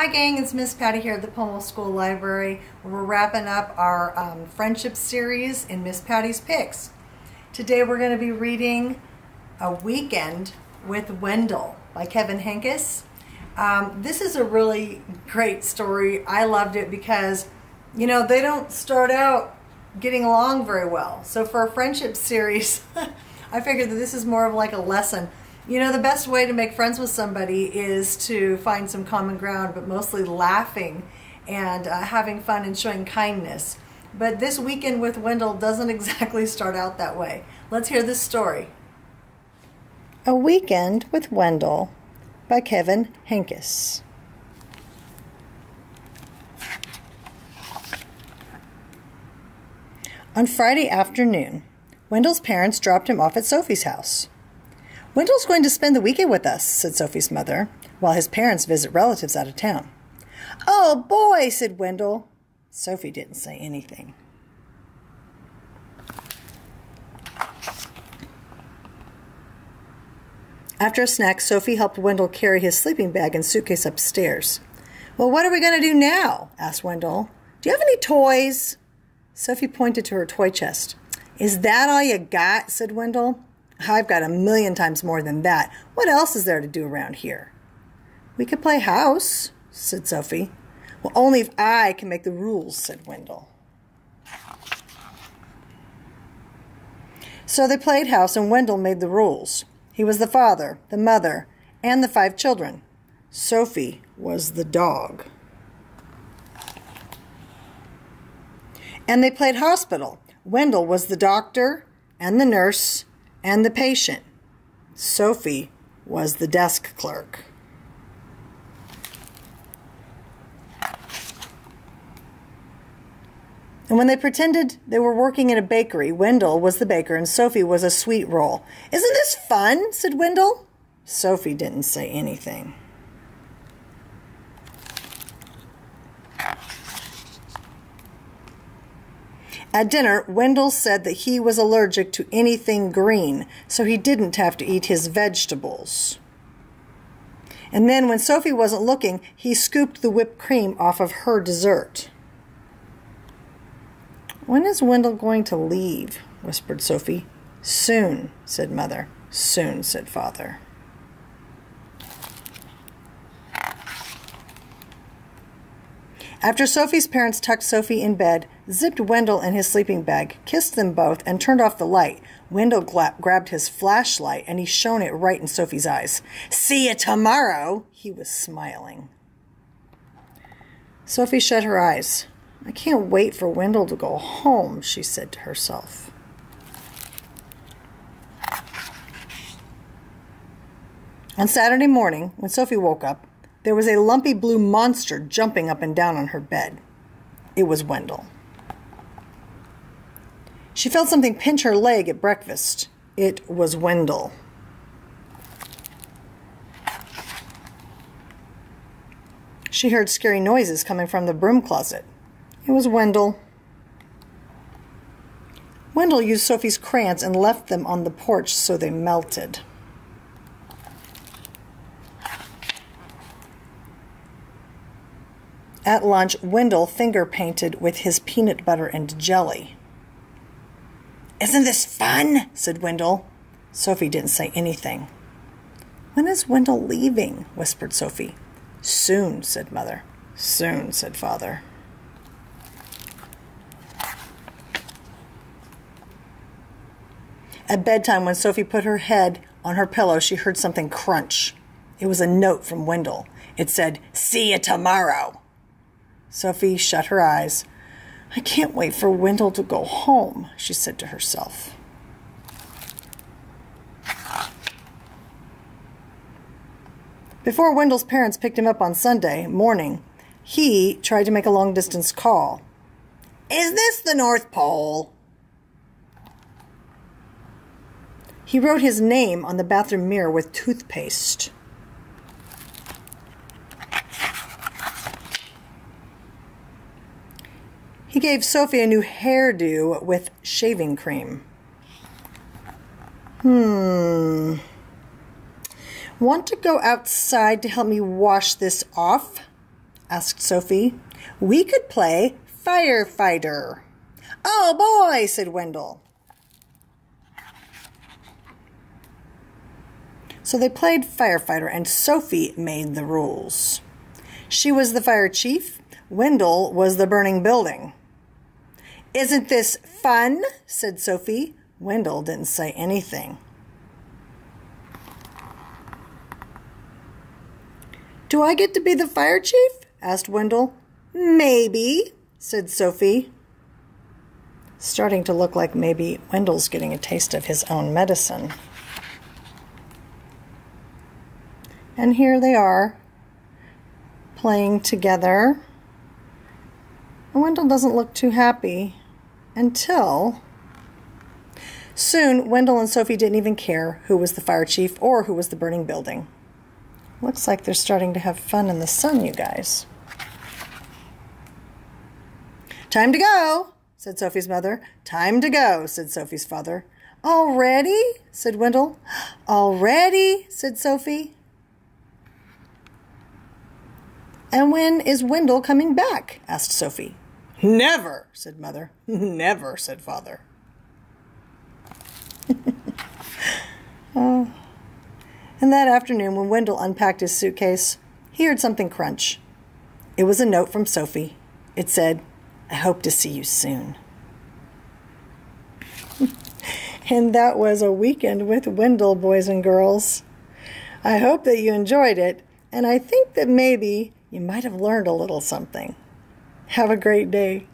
Hi gang, it's Miss Patti here at the Pomo School Library. We're wrapping up our um, friendship series in Miss Patti's Picks. Today we're going to be reading A Weekend with Wendell by Kevin Henkes. Um, this is a really great story. I loved it because, you know, they don't start out getting along very well. So for a friendship series, I figured that this is more of like a lesson you know, the best way to make friends with somebody is to find some common ground, but mostly laughing and uh, having fun and showing kindness. But this weekend with Wendell doesn't exactly start out that way. Let's hear this story. A Weekend with Wendell by Kevin Henkes. On Friday afternoon, Wendell's parents dropped him off at Sophie's house. Wendell's going to spend the weekend with us, said Sophie's mother, while his parents visit relatives out of town. Oh, boy, said Wendell. Sophie didn't say anything. After a snack, Sophie helped Wendell carry his sleeping bag and suitcase upstairs. Well, what are we going to do now? asked Wendell. Do you have any toys? Sophie pointed to her toy chest. Is that all you got? said Wendell. I've got a million times more than that. What else is there to do around here? We could play house, said Sophie. Well, only if I can make the rules, said Wendell. So they played house, and Wendell made the rules. He was the father, the mother, and the five children. Sophie was the dog. And they played hospital. Wendell was the doctor and the nurse and the patient. Sophie was the desk clerk. And when they pretended they were working in a bakery, Wendell was the baker and Sophie was a sweet roll. Isn't this fun? said Wendell. Sophie didn't say anything. At dinner, Wendell said that he was allergic to anything green, so he didn't have to eat his vegetables. And then, when Sophie wasn't looking, he scooped the whipped cream off of her dessert. When is Wendell going to leave? whispered Sophie. Soon, said Mother. Soon, said Father. After Sophie's parents tucked Sophie in bed, zipped Wendell in his sleeping bag, kissed them both, and turned off the light, Wendell gra- grabbed his flashlight and he shone it right in Sophie's eyes. See you tomorrow! He was smiling. Sophie shut her eyes. I can't wait for Wendell to go home, she said to herself. On Saturday morning, when Sophie woke up, there was a lumpy blue monster jumping up and down on her bed. It was Wendell. She felt something pinch her leg at breakfast. It was Wendell. She heard scary noises coming from the broom closet. It was Wendell. Wendell used Sophie's crayons and left them on the porch so they melted. At lunch, Wendell finger painted with his peanut butter and jelly. Isn't this fun? said Wendell. Sophie didn't say anything. When is Wendell leaving? whispered Sophie. Soon, said Mother. Soon, said Father. At bedtime, when Sophie put her head on her pillow, she heard something crunch. It was a note from Wendell. It said, See you tomorrow. Sophie shut her eyes. I can't wait for Wendell to go home, she said to herself. Before Wendell's parents picked him up on Sunday morning, he tried to make a long distance call. Is this the North Pole? He wrote his name on the bathroom mirror with toothpaste. He gave Sophie a new hairdo with shaving cream. Hmm. Want to go outside to help me wash this off? asked Sophie. We could play firefighter. Oh boy, said Wendell. So they played firefighter, and Sophie made the rules. She was the fire chief, Wendell was the burning building. Isn't this fun? said Sophie. Wendell didn't say anything. Do I get to be the fire chief? asked Wendell. Maybe, said Sophie. Starting to look like maybe Wendell's getting a taste of his own medicine. And here they are playing together. Wendell doesn't look too happy until. Soon, Wendell and Sophie didn't even care who was the fire chief or who was the burning building. Looks like they're starting to have fun in the sun, you guys. Time to go, said Sophie's mother. Time to go, said Sophie's father. Already? said Wendell. Already? said Sophie. And when is Wendell coming back? asked Sophie. Never, said Mother. Never, said Father. oh. And that afternoon, when Wendell unpacked his suitcase, he heard something crunch. It was a note from Sophie. It said, I hope to see you soon. and that was a weekend with Wendell, boys and girls. I hope that you enjoyed it, and I think that maybe you might have learned a little something. Have a great day.